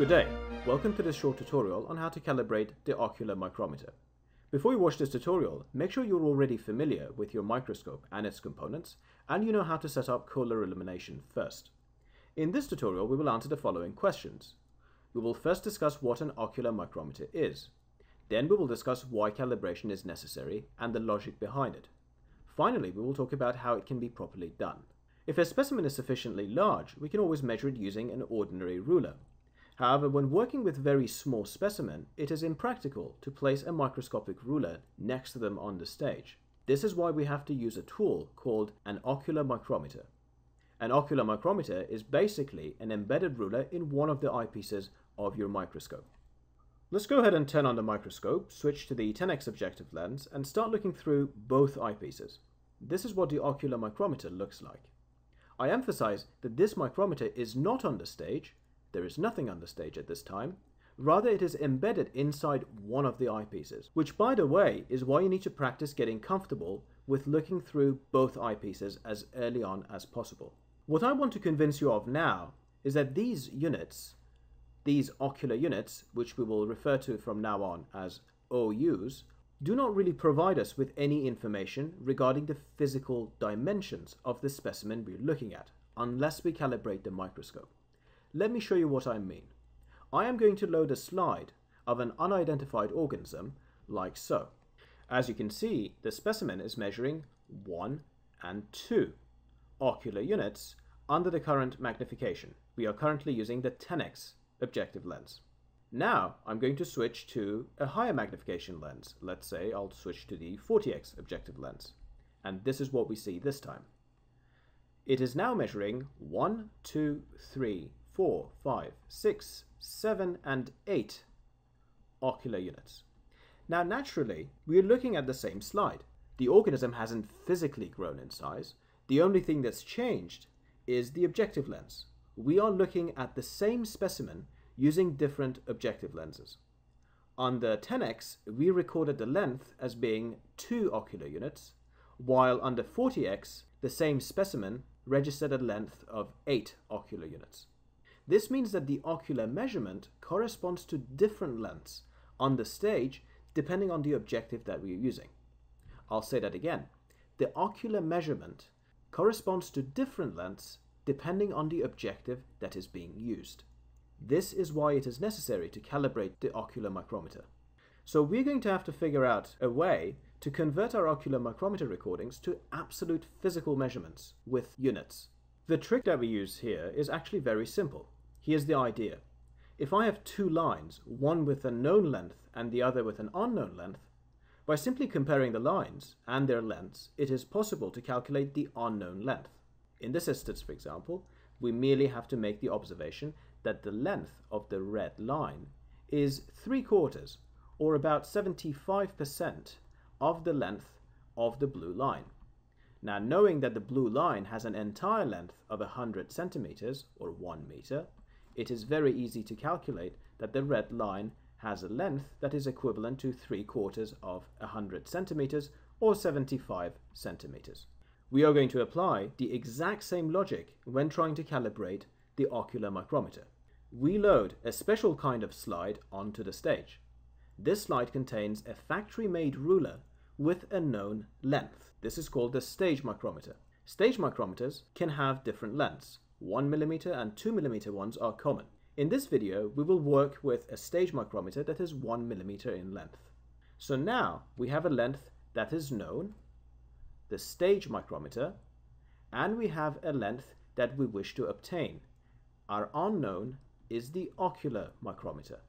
Good day. Welcome to this short tutorial on how to calibrate the ocular micrometer. Before you watch this tutorial, make sure you're already familiar with your microscope and its components, and you know how to set up Köhler illumination first. In this tutorial, we will answer the following questions. We will first discuss what an ocular micrometer is. Then we will discuss why calibration is necessary and the logic behind it. Finally, we will talk about how it can be properly done. If a specimen is sufficiently large, we can always measure it using an ordinary ruler. However, when working with very small specimen, it is impractical to place a microscopic ruler next to them on the stage. This is why we have to use a tool called an ocular micrometer. An ocular micrometer is basically an embedded ruler in one of the eyepieces of your microscope. Let's go ahead and turn on the microscope, switch to the 10x objective lens, and start looking through both eyepieces. This is what the ocular micrometer looks like. I emphasize that this micrometer is not on the stage, there is nothing on the stage at this time, rather it is embedded inside one of the eyepieces, which by the way is why you need to practice getting comfortable with looking through both eyepieces as early on as possible. What I want to convince you of now is that these units, these ocular units, which we will refer to from now on as OUs, do not really provide us with any information regarding the physical dimensions of the specimen we're looking at, unless we calibrate the microscope. Let me show you what I mean. I am going to load a slide of an unidentified organism like so. As you can see, the specimen is measuring 1 and 2 ocular units under the current magnification. We are currently using the 10x objective lens. Now I'm going to switch to a higher magnification lens. Let's say I'll switch to the 40x objective lens. And this is what we see this time. It is now measuring 1, 2, 3, 4, 5, 6, 7, and 8 ocular units. Now naturally, we're looking at the same slide. The organism hasn't physically grown in size. The only thing that's changed is the objective lens. We are looking at the same specimen using different objective lenses. On the 10x, we recorded the length as being 2 ocular units, while under 40x, the same specimen registered a length of 8 ocular units. This means that the ocular measurement corresponds to different lengths on the stage depending on the objective that we are using. I'll say that again. The ocular measurement corresponds to different lengths depending on the objective that is being used. This is why it is necessary to calibrate the ocular micrometer. So we're going to have to figure out a way to convert our ocular micrometer recordings to absolute physical measurements with units. The trick that we use here is actually very simple. Here's the idea. If I have two lines, one with a known length and the other with an unknown length, by simply comparing the lines and their lengths, it is possible to calculate the unknown length. In this instance, for example, we merely have to make the observation that the length of the red line is 3 quarters, or about 75% of the length of the blue line. Now, knowing that the blue line has an entire length of 100 centimeters, or 1 meter, it is very easy to calculate that the red line has a length that is equivalent to 3 quarters of 100 centimeters, or 75 centimeters. We are going to apply the exact same logic when trying to calibrate the ocular micrometer. We load a special kind of slide onto the stage. This slide contains a factory-made ruler with a known length. This is called the stage micrometer. Stage micrometers can have different lengths. 1mm and 2mm ones are common. In this video, we will work with a stage micrometer that is 1mm in length. So now we have a length that is known, the stage micrometer, and we have a length that we wish to obtain, our unknown is the ocular micrometer.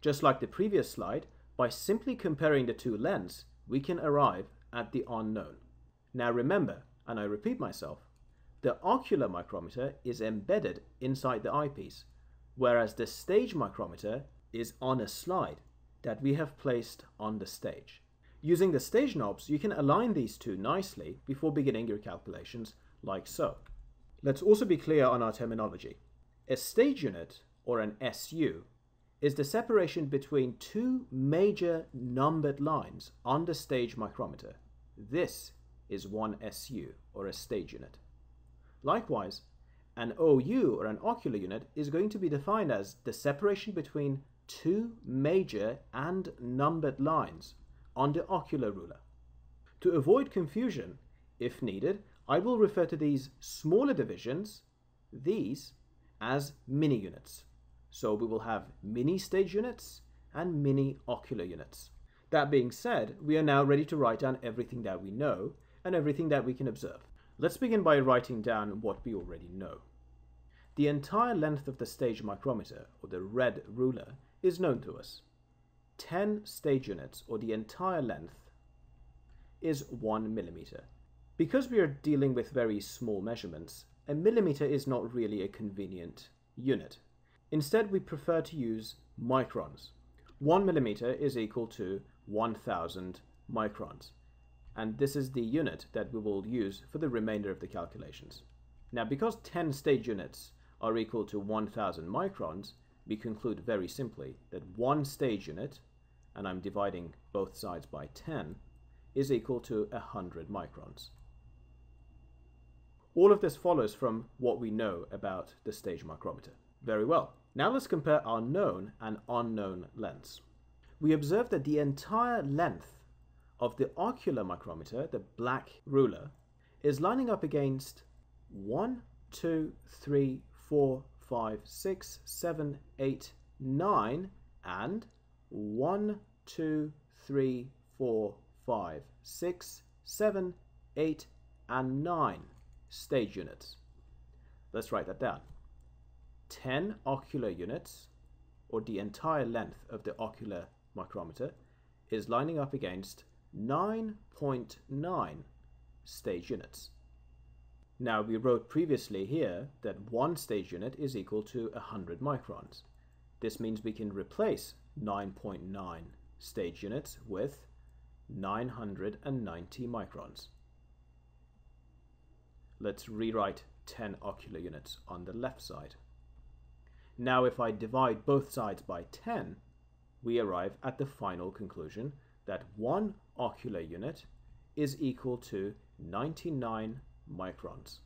Just like the previous slide, by simply comparing the two lengths, we can arrive at the unknown. Now remember, and I repeat myself, the ocular micrometer is embedded inside the eyepiece, whereas the stage micrometer is on a slide that we have placed on the stage. Using the stage knobs, you can align these two nicely before beginning your calculations like so. Let's also be clear on our terminology. A stage unit, or an SU, is the separation between two major numbered lines on the stage micrometer. This is one SU, or a stage unit. Likewise, an OU or an ocular unit is going to be defined as the separation between two major and numbered lines on the ocular ruler. To avoid confusion, if needed, I will refer to these smaller divisions, these, as mini units. So we will have mini stage units and mini ocular units. That being said, we are now ready to write down everything that we know and everything that we can observe. Let's begin by writing down what we already know. The entire length of the stage micrometer, or the red ruler, is known to us. 10 stage units, or the entire length, is 1 millimeter. Because we are dealing with very small measurements, a millimeter is not really a convenient unit. Instead, we prefer to use microns. 1 millimeter is equal to 1000 microns. And this is the unit that we will use for the remainder of the calculations. Now, because 10 stage units are equal to 1000 microns, we conclude very simply that one stage unit, and I'm dividing both sides by 10, is equal to 100 microns. All of this follows from what we know about the stage micrometer. Very well. Now let's compare our known and unknown lengths. We observe that the entire length of the ocular micrometer, the black ruler, is lining up against 1, 2, 3, 4, 5, 6, 7, 8, 9, and 1, 2, 3, 4, 5, 6, 7, 8, and 9 stage units. Let's write that down. 10 ocular units, or the entire length of the ocular micrometer, is lining up against 9.9 stage units. Now we wrote previously here that one stage unit is equal to 100 microns. This means we can replace 9.9 stage units with 990 microns. Let's rewrite 10 ocular units on the left side. Now if I divide both sides by 10, we arrive at the final conclusion that one ocular unit is equal to 99 microns.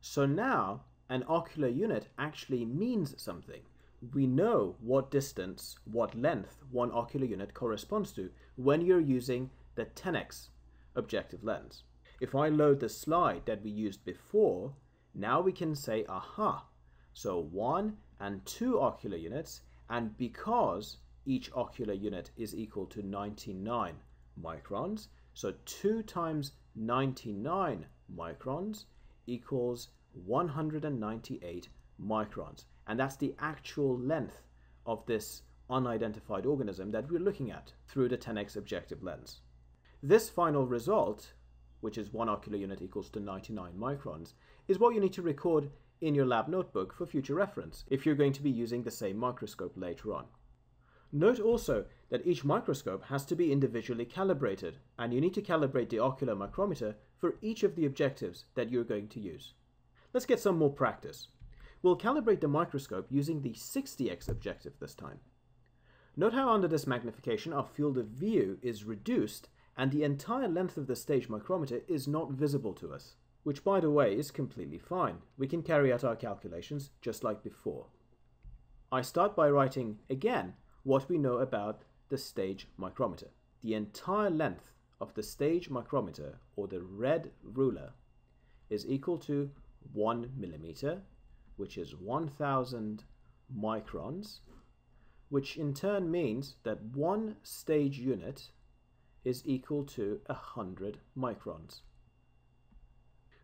So now an ocular unit actually means something. We know what distance, what length one ocular unit corresponds to when you're using the 10x objective lens. If I load the slide that we used before, now we can say, aha, so one and two ocular units, and because each ocular unit is equal to 99 microns. So 2 times 99 microns equals 198 microns. And that's the actual length of this unidentified organism that we're looking at through the 10x objective lens. This final result, which is one ocular unit equals to 99 microns, is what you need to record in your lab notebook for future reference if you're going to be using the same microscope later on. Note also that each microscope has to be individually calibrated, and you need to calibrate the ocular micrometer for each of the objectives that you're going to use. Let's get some more practice. We'll calibrate the microscope using the 60x objective this time. Note how under this magnification our field of view is reduced and the entire length of the stage micrometer is not visible to us, which by the way is completely fine. We can carry out our calculations just like before. I start by writing, again, what we know about the stage micrometer. The entire length of the stage micrometer, or the red ruler, is equal to 1 millimeter, which is 1000 microns, which in turn means that one stage unit is equal to 100 microns.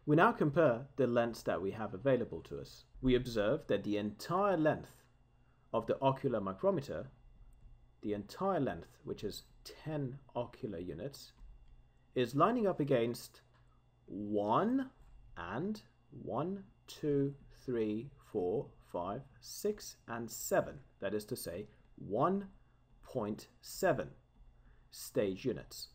We now compare the lengths that we have available to us. We observe that the entire length of the ocular micrometer the entire length, which is 10 ocular units, is lining up against 1 and 1, 2, 3, 4, 5, 6, and 7. That is to say, 1.7 stage units.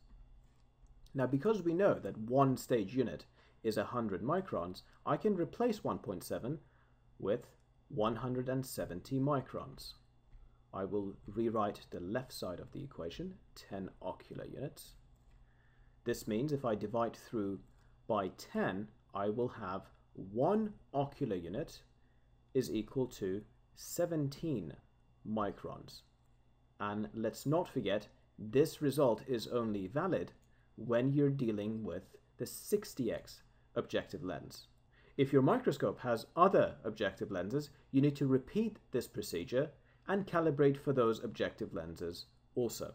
Now, because we know that one stage unit is 100 microns, I can replace 1.7 with 170 microns. I will rewrite the left side of the equation, 10 ocular units. This means if I divide through by 10, I will have one ocular unit is equal to 17 microns. And let's not forget, this result is only valid when you're dealing with the 60x objective lens. If your microscope has other objective lenses, you need to repeat this procedure and calibrate for those objective lenses also.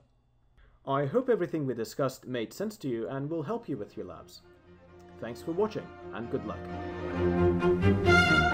I hope everything we discussed made sense to you and will help you with your labs. Thanks for watching and good luck.